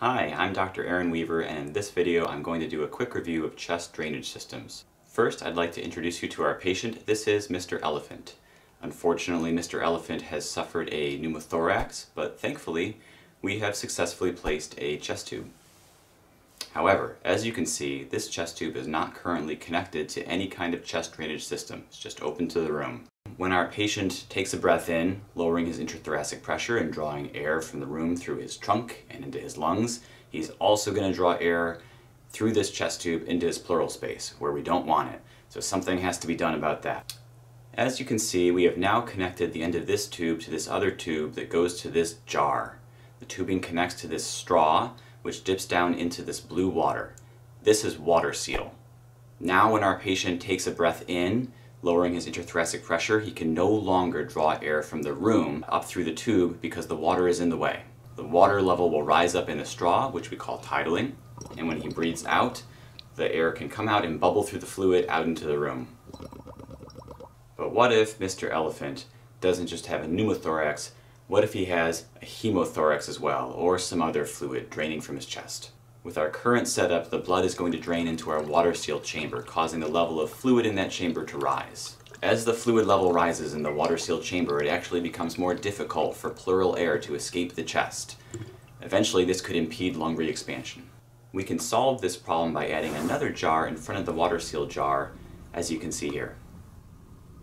Hi, I'm Dr. Aaron Weaver and in this video I'm going to do a quick review of chest drainage systems. First, I'd like to introduce you to our patient. This is Mr. Elephant. Unfortunately, Mr. Elephant has suffered a pneumothorax, but thankfully we have successfully placed a chest tube. However, as you can see, this chest tube is not currently connected to any kind of chest drainage system. It's just open to the room. When our patient takes a breath in, lowering his intrathoracic pressure and drawing air from the room through his trunk and into his lungs, he's also going to draw air through this chest tube into his pleural space, where we don't want it. So something has to be done about that. As you can see, we have now connected the end of this tube to this other tube that goes to this jar. The tubing connects to this straw, which dips down into this blue water. This is water seal. Now when our patient takes a breath in, lowering his intrathoracic pressure, he can no longer draw air from the room up through the tube because the water is in the way. The water level will rise up in the straw, which we call tidaling, and when he breathes out, the air can come out and bubble through the fluid out into the room. But what if Mr. Elephant doesn't just have a pneumothorax, what if he has a hemothorax as well, or some other fluid draining from his chest? With our current setup, the blood is going to drain into our water sealed chamber, causing the level of fluid in that chamber to rise. As the fluid level rises in the water sealed chamber, it actually becomes more difficult for pleural air to escape the chest. Eventually, this could impede lung re-expansion. We can solve this problem by adding another jar in front of the water seal jar, as you can see here.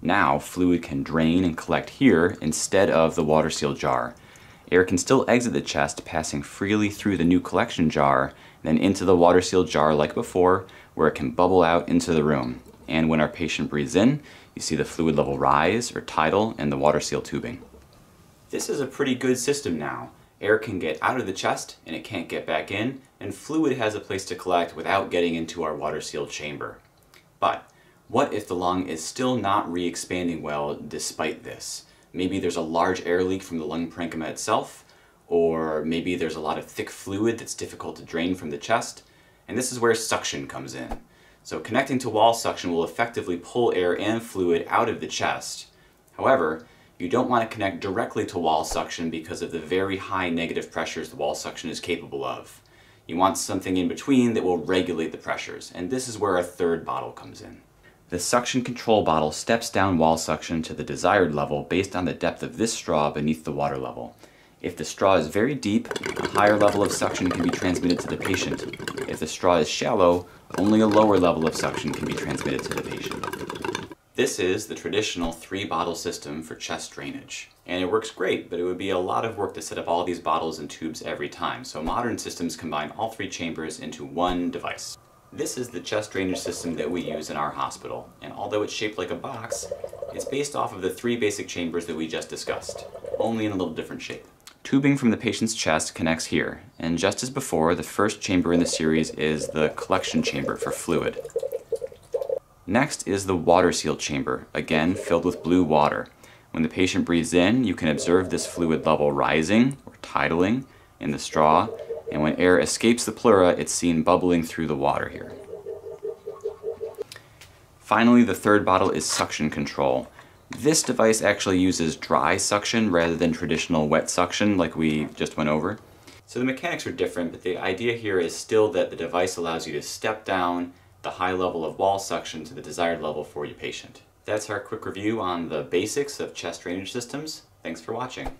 Now, fluid can drain and collect here instead of the water seal jar. Air can still exit the chest, passing freely through the new collection jar then into the water sealed jar like before, where it can bubble out into the room. And when our patient breathes in, you see the fluid level rise or tidal and the water seal tubing. This is a pretty good system now. Air can get out of the chest and it can't get back in, and fluid has a place to collect without getting into our water sealed chamber. But what if the lung is still not re-expanding well despite this? Maybe there's a large air leak from the lung parenchyma itself, or maybe there's a lot of thick fluid that's difficult to drain from the chest, and this is where suction comes in. So connecting to wall suction will effectively pull air and fluid out of the chest. However, you don't want to connect directly to wall suction because of the very high negative pressures the wall suction is capable of. You want something in between that will regulate the pressures, and this is where a third bottle comes in. The suction control bottle steps down wall suction to the desired level based on the depth of this straw beneath the water level. If the straw is very deep, a higher level of suction can be transmitted to the patient. If the straw is shallow, only a lower level of suction can be transmitted to the patient. This is the traditional three bottle system for chest drainage. And it works great, but it would be a lot of work to set up all these bottles and tubes every time, so modern systems combine all three chambers into one device. This is the chest drainage system that we use in our hospital, and although it's shaped like a box, it's based off of the three basic chambers that we just discussed, only in a little different shape. Tubing from the patient's chest connects here, and just as before, the first chamber in the series is the collection chamber for fluid. Next is the water seal chamber, again filled with blue water. When the patient breathes in, you can observe this fluid level rising, or tidaling, in the straw, and when air escapes the pleura, it's seen bubbling through the water here. Finally, the third bottle is suction control. This device actually uses dry suction rather than traditional wet suction like we just went over. So the mechanics are different, but the idea here is still that the device allows you to step down the high level of wall suction to the desired level for your patient. That's our quick review on the basics of chest drainage systems. Thanks for watching.